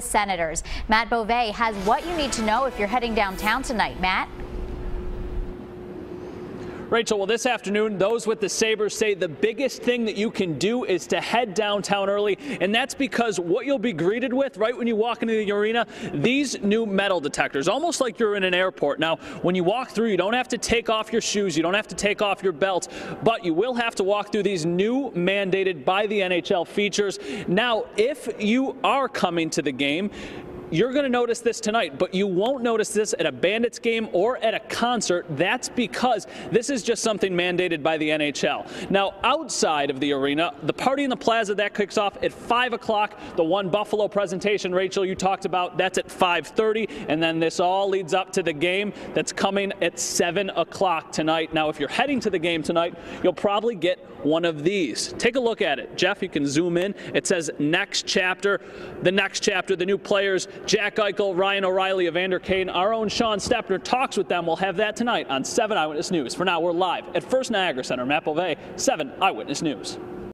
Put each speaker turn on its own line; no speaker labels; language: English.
Senators. Matt Bove has what you need to know if you're heading downtown tonight. Matt?
Rachel, well, this afternoon, those with the Sabres say the biggest thing that you can do is to head downtown early, and that's because what you'll be greeted with right when you walk into the arena, these new metal detectors, almost like you're in an airport. Now, when you walk through, you don't have to take off your shoes, you don't have to take off your belt, but you will have to walk through these new mandated by the NHL features. Now, if you are coming to the game, you're going to notice this tonight, but you won't notice this at a Bandits game or at a concert. That's because this is just something mandated by the NHL. Now, outside of the arena, the party in the plaza that kicks off at 5 o'clock. The one Buffalo presentation, Rachel, you talked about, that's at 5:30, and then this all leads up to the game that's coming at 7 o'clock tonight. Now, if you're heading to the game tonight, you'll probably get one of these. Take a look at it. Jeff, you can zoom in. It says next chapter. The next chapter, the new players Jack Eichel, Ryan O'Reilly, Evander Kane, our own Sean Stepner talks with them. We'll have that tonight on 7 Eyewitness News. For now, we're live at First Niagara Center. Matt Bove, 7 Eyewitness News.